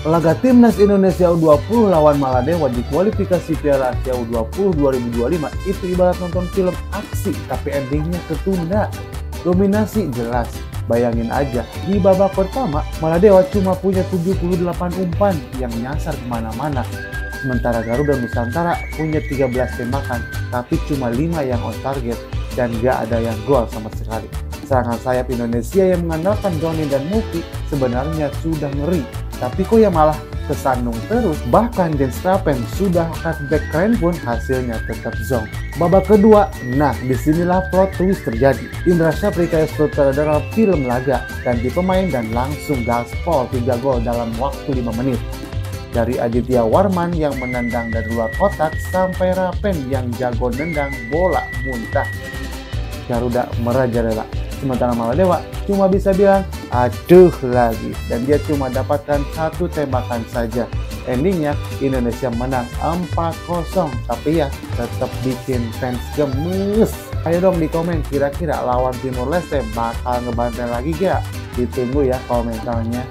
Laga Timnas Indonesia U20 lawan Maladewa di kualifikasi Piala Asia U20 2025 itu ibarat nonton film aksi tapi endingnya ketunda. Dominasi jelas. Bayangin aja, di babak pertama Maladewa cuma punya 78 umpan yang nyasar ke mana-mana. Sementara Garuda Nusantara punya 13 tembakan, tapi cuma 5 yang on target dan gak ada yang gol sama sekali. Serangan sayap Indonesia yang mengandalkan Johnny dan Muki sebenarnya sudah ngeri tapi kok ya malah kesandung terus. Bahkan Dan Strapen sudah cutback keren pun hasilnya tetap zong. Babak kedua, nah di sinilah plot twist terjadi. Indra Syafri kayak sutradara film laga, ganti pemain dan langsung gaspol 3 gol dalam waktu 5 menit. Dari Aditya Warman yang menendang dari luar kotak sampai Rapen yang jago nendang bola muntah. Garuda merajalela. Sementara Maladewa cuma bisa bilang aduh lagi dan dia cuma dapatkan satu tembakan saja. Endingnya Indonesia menang 4-0 tapi ya tetap bikin fans gemes. Ayo dong di komen kira-kira lawan Timor Leste bakal ngebantai lagi gak? Ditunggu ya komentarnya.